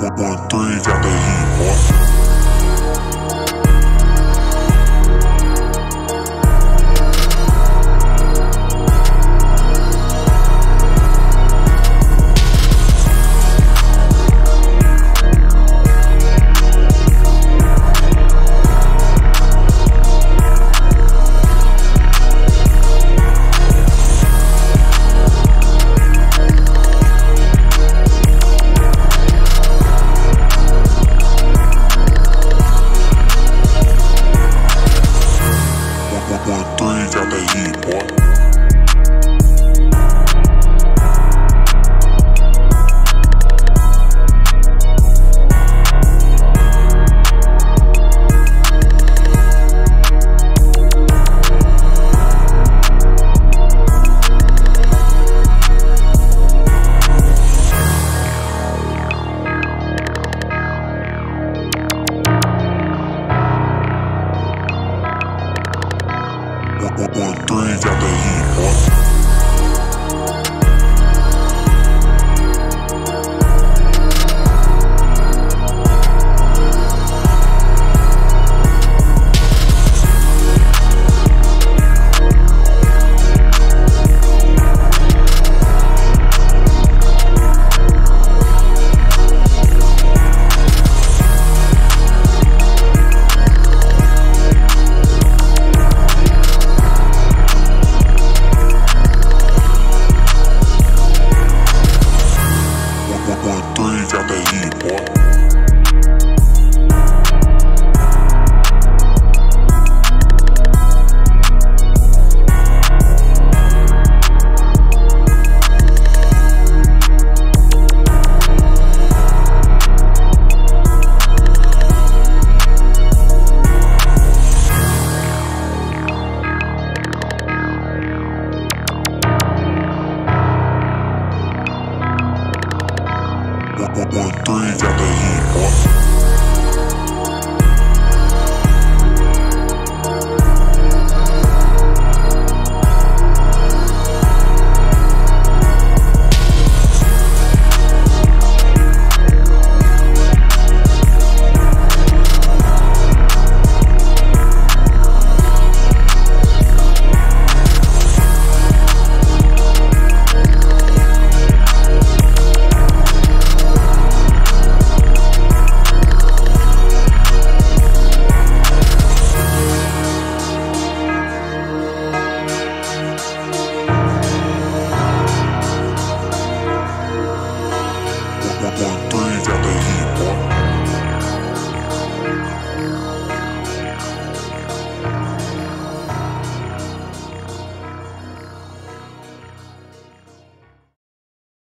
One, one, three, got that three, got that heat. 家的一波。breathe Got the heat.